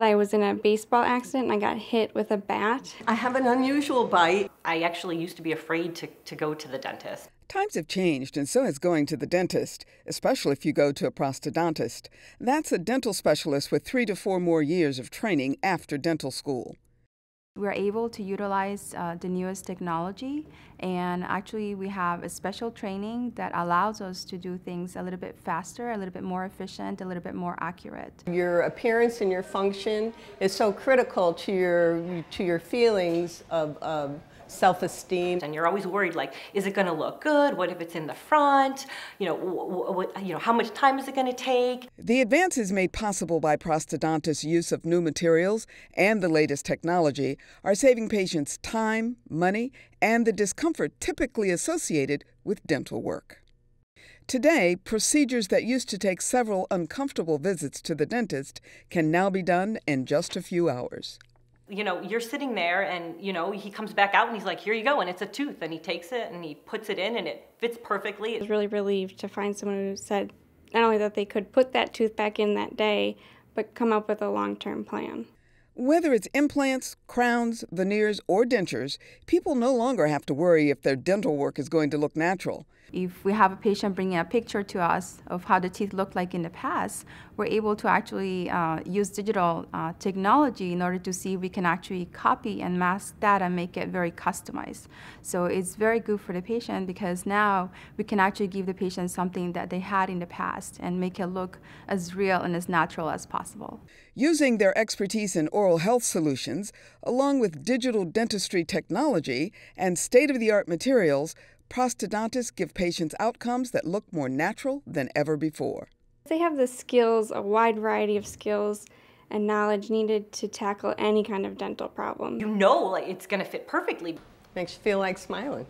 I was in a baseball accident and I got hit with a bat. I have an unusual bite. I actually used to be afraid to, to go to the dentist. Times have changed, and so has going to the dentist, especially if you go to a prosthodontist. That's a dental specialist with three to four more years of training after dental school. We're able to utilize uh, the newest technology, and actually, we have a special training that allows us to do things a little bit faster, a little bit more efficient, a little bit more accurate. Your appearance and your function is so critical to your to your feelings of. of self-esteem. And you're always worried, like, is it going to look good? What if it's in the front? You know, what, you know, how much time is it going to take? The advances made possible by prosthodontists' use of new materials and the latest technology are saving patients time, money, and the discomfort typically associated with dental work. Today, procedures that used to take several uncomfortable visits to the dentist can now be done in just a few hours you know, you're sitting there and, you know, he comes back out and he's like, here you go. And it's a tooth. And he takes it and he puts it in and it fits perfectly. I was really relieved to find someone who said not only that they could put that tooth back in that day, but come up with a long term plan. Whether it's implants, crowns, veneers, or dentures, people no longer have to worry if their dental work is going to look natural. If we have a patient bringing a picture to us of how the teeth looked like in the past, we're able to actually uh, use digital uh, technology in order to see if we can actually copy and mask that and make it very customized. So it's very good for the patient because now we can actually give the patient something that they had in the past and make it look as real and as natural as possible. Using their expertise in oral health solutions, along with digital dentistry technology and state of the art materials, prosthodontists give patients outcomes that look more natural than ever before. They have the skills, a wide variety of skills and knowledge needed to tackle any kind of dental problem. You know like it's going to fit perfectly. Makes you feel like smiling.